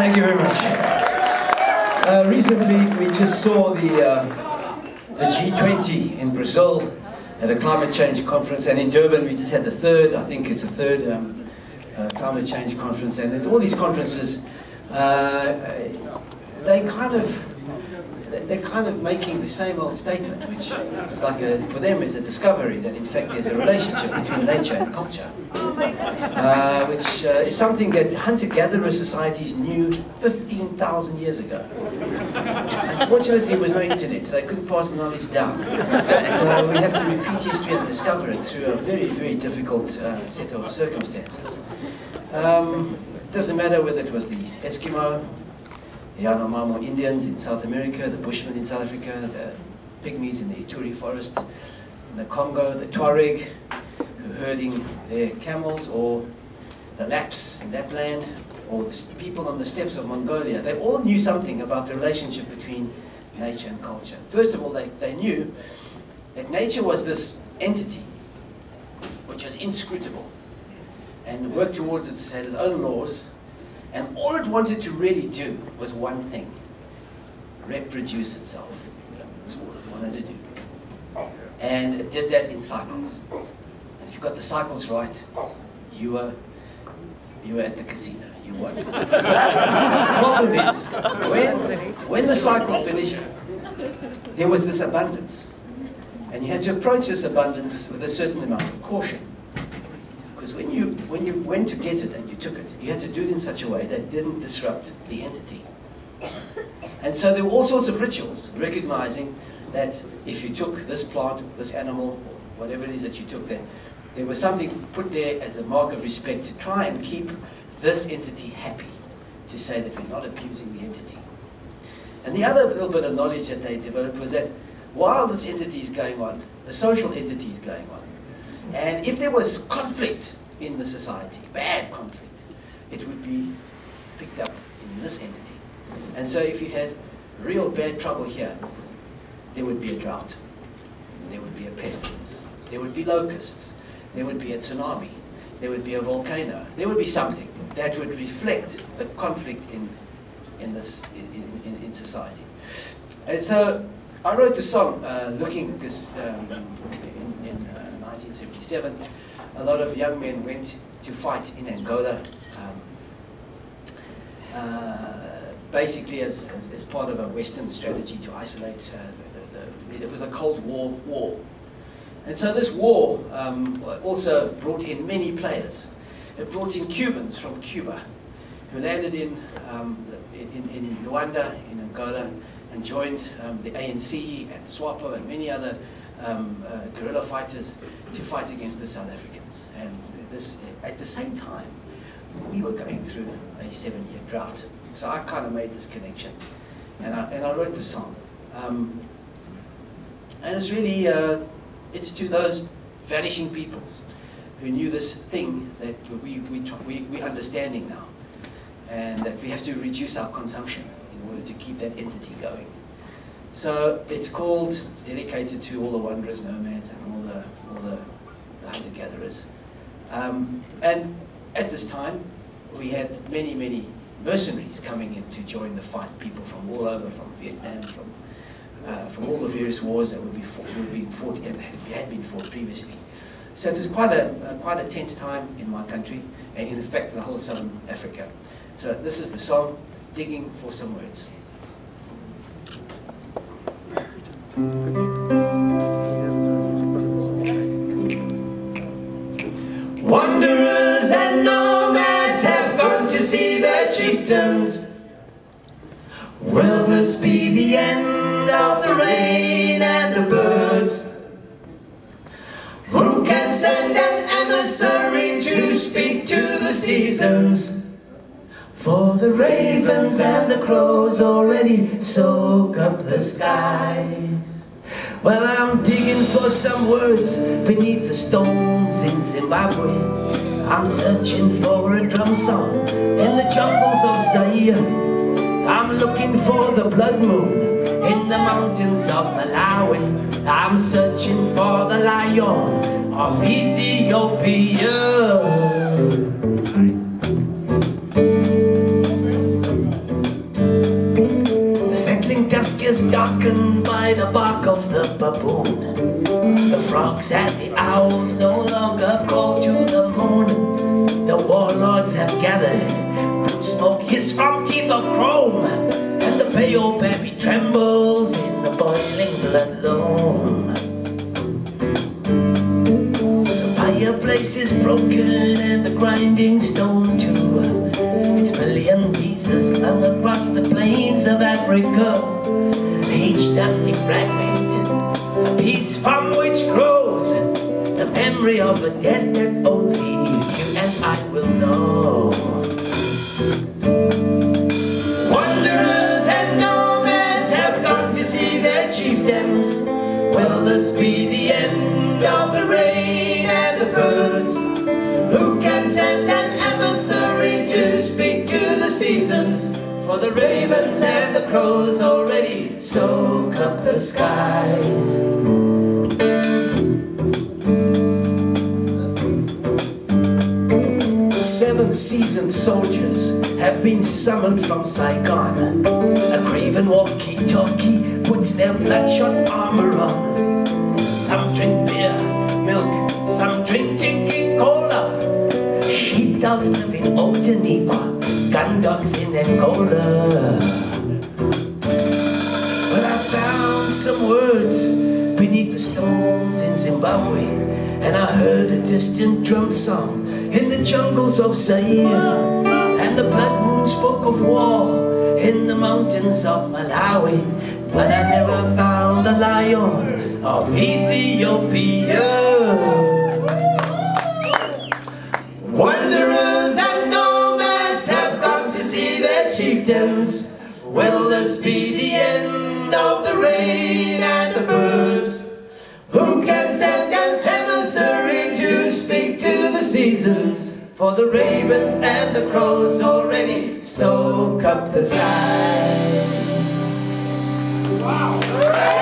thank you very much. Uh, recently, we just saw the, uh, the G20 in Brazil at a climate change conference, and in Durban we just had the third, I think it's the third um, uh, climate change conference, and at all these conferences, uh, they kind of they're kind of making the same old statement, which is like a, for them is a discovery that in fact there's a relationship between nature and culture, uh, which uh, is something that hunter-gatherer societies knew 15,000 years ago. Unfortunately, there was no internet, so they couldn't pass the knowledge down. So we have to repeat history and discover it through a very, very difficult uh, set of circumstances. Um, doesn't matter whether it was the Eskimo, the Yanomamo Indians in South America, the Bushmen in South Africa, the Pygmies in the Ituri forest, the Congo, the Tuareg, who herding their camels, or the Lapps in Lapland, or the people on the steppes of Mongolia. They all knew something about the relationship between nature and culture. First of all, they, they knew that nature was this entity which was inscrutable and worked towards its, had its own laws and all it wanted to really do was one thing, reproduce itself. That's all it wanted to do. And it did that in cycles. And if you got the cycles right, you were, you were at the casino. You won. the problem is, when, when the cycle finished, there was this abundance. And you had to approach this abundance with a certain amount of caution. When you, when you went to get it and you took it, you had to do it in such a way that didn't disrupt the entity. And so there were all sorts of rituals, recognizing that if you took this plant, this animal, whatever it is that you took there, there was something put there as a mark of respect to try and keep this entity happy, to say that we're not abusing the entity. And the other little bit of knowledge that they developed was that while this entity is going on, the social entity is going on, and if there was conflict in the society, bad conflict, it would be picked up in this entity. And so if you had real bad trouble here, there would be a drought. There would be a pestilence. There would be locusts. There would be a tsunami. There would be a volcano. There would be something that would reflect the conflict in, in, this, in, in, in society. And so I wrote the song uh, looking, because um, in, in uh, 1977, a lot of young men went to fight in Angola, um, uh, basically as, as, as, part of a Western strategy to isolate. Uh, the, the, it was a Cold War war. And so this war um, also brought in many players. It brought in Cubans from Cuba, who landed in, um, in, in Luanda, in Angola, and joined um, the ANC and SWAPO and many other um, uh, guerrilla fighters to fight against the South Africans. And this, at the same time, we were going through a seven-year drought. So I kind of made this connection, and I, and I wrote the song. Um, and it's really, uh, it's to those vanishing peoples who knew this thing that we, we, we, we're understanding now, and that we have to reduce our consumption in order to keep that entity going. So it's called, it's dedicated to all the wanderers, nomads, and all the, all the hunter-gatherers. Um, and at this time, we had many, many mercenaries coming in to join the fight, people from all over, from Vietnam, from, uh, from all the various wars that would be fought, would be fought and had been fought previously. So it was quite a, uh, quite a tense time in my country, and in fact the whole southern Africa. So this is the song, Digging for Some Words. Wanderers and nomads have gone to see their chieftains. Will this be the end of the rain and the birds? Who can send an emissary to speak to the seasons? For the ravens and the crows already soak up the skies. Well, I'm digging for some words beneath the stones in Zimbabwe. I'm searching for a drum song in the jungles of Zaire. I'm looking for the blood moon in the mountains of Malawi. I'm searching for the lion of Ethiopia. darkened by the bark of the baboon. The frogs and the owls no longer call to the moon. The warlords have gathered, smoke hiss from teeth of chrome, and the pale baby trembles in the boiling bloodloam. The fireplace is broken and the grinding stone too. Its million pieces flung across the plains of Africa. Of dead that only you and I will know. Wanderers and nomads have gone to see their chieftains. Will this be the end of the rain and the birds? Who can send an emissary to speak to the seasons? For the ravens and the crows already soak up the skies. Seasoned soldiers have been summoned from Saigon. A craven walkie-talkie puts their bloodshot armor on. Some drink beer, milk, some drink drinking cola. Sheepdogs live in Outeniqua, gun dogs in Angola. But I found some words beneath the stones in Zimbabwe, and I heard a distant drum song in the jungles of Zaire, and the blood moon spoke of war in the mountains of Malawi, but I never found the lion of Ethiopia. Wanderers and nomads have gone to see their chieftains. Will this be the end of the rain and the birds? Seasons? For the ravens and the crows already soak up the sky. Wow.